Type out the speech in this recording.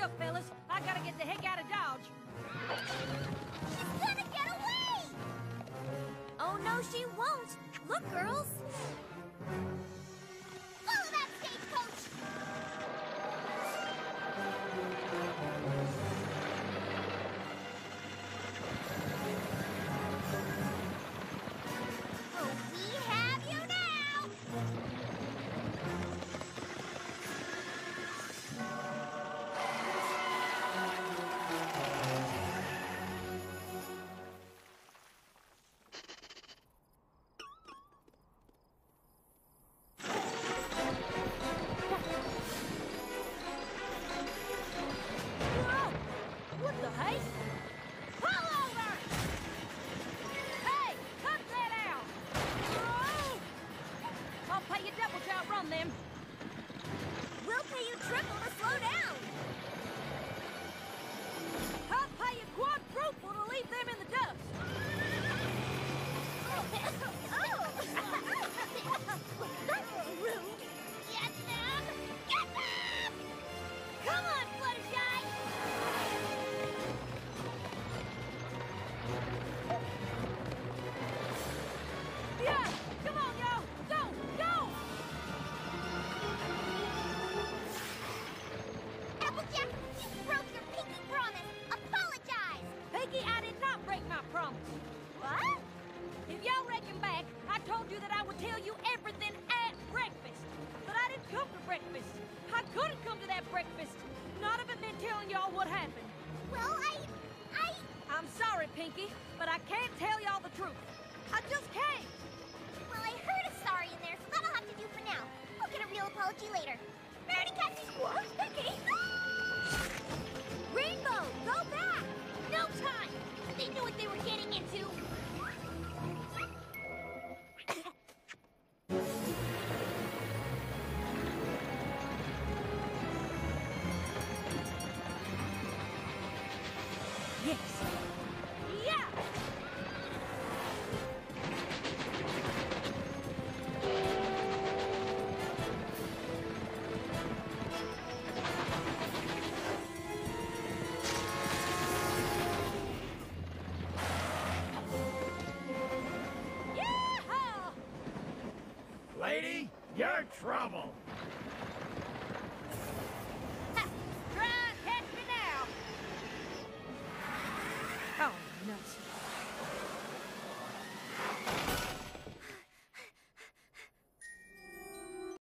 Hurry up, fellas. I gotta get the heck out of Dodge. She's gonna get away! Oh, no, she won't. Look, girls. Outrun them. Did not break my promise. What? If y'all reckon back, I told you that I would tell you everything at breakfast. But I didn't come to breakfast. I couldn't come to that breakfast. Not if it meant telling y'all what happened. Well, I... I... I'm sorry, Pinkie, but I can't tell y'all the truth. I just can't. Well, I heard a sorry in there, so that'll have to do for now. I'll get a real apology later. Verity Catchy Squash, Pinkie! They were getting into. Yes. Lady, you're trouble.